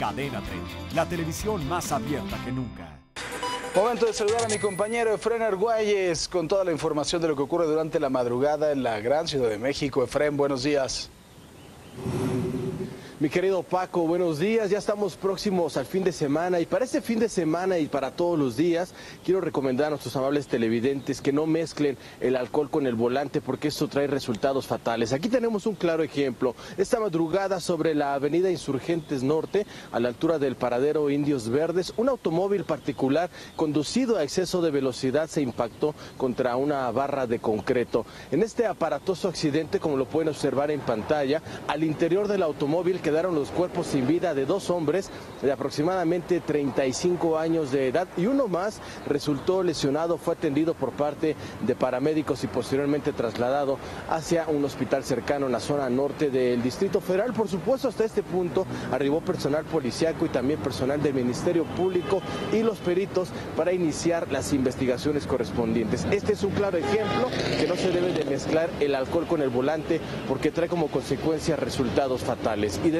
Cadena 30, la televisión más abierta que nunca. Momento de saludar a mi compañero Efren Argüelles con toda la información de lo que ocurre durante la madrugada en la gran Ciudad de México. Efren, buenos días. Mi querido Paco, buenos días. Ya estamos próximos al fin de semana y para este fin de semana y para todos los días quiero recomendar a nuestros amables televidentes que no mezclen el alcohol con el volante porque esto trae resultados fatales. Aquí tenemos un claro ejemplo. Esta madrugada sobre la avenida Insurgentes Norte, a la altura del paradero Indios Verdes, un automóvil particular conducido a exceso de velocidad se impactó contra una barra de concreto. En este aparatoso accidente, como lo pueden observar en pantalla, al interior del automóvil que quedaron los cuerpos sin vida de dos hombres de aproximadamente 35 años de edad y uno más resultó lesionado, fue atendido por parte de paramédicos y posteriormente trasladado hacia un hospital cercano en la zona norte del Distrito Federal. Por supuesto, hasta este punto arribó personal policiaco y también personal del Ministerio Público y los peritos para iniciar las investigaciones correspondientes. Este es un claro ejemplo que no se debe de mezclar el alcohol con el volante porque trae como consecuencia resultados fatales. Y